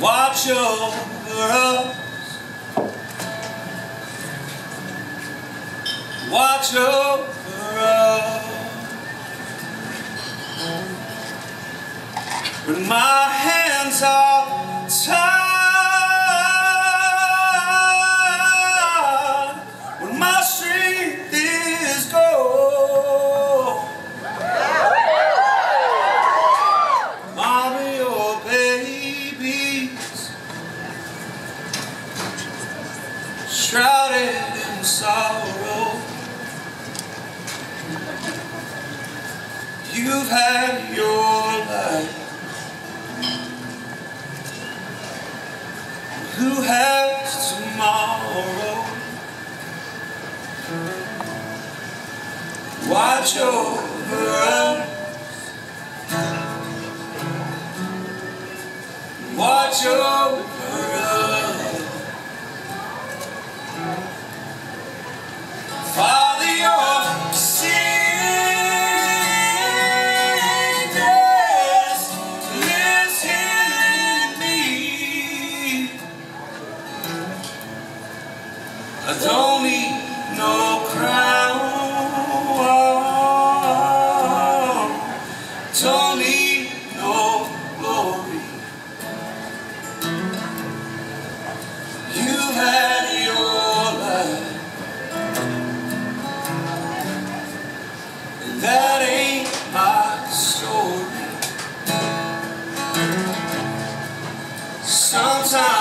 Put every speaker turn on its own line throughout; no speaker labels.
Watch over us. Watch over us. When my hands are You've had your life. Who has tomorrow? Watch over us. Watch over us. I don't need no crown. Don't need no glory. You had your life. And that ain't my story. Sometimes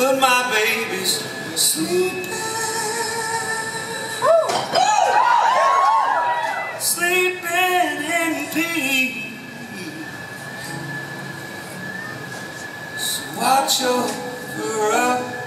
But my baby's sleeping. Sleeping in peace. So watch over us.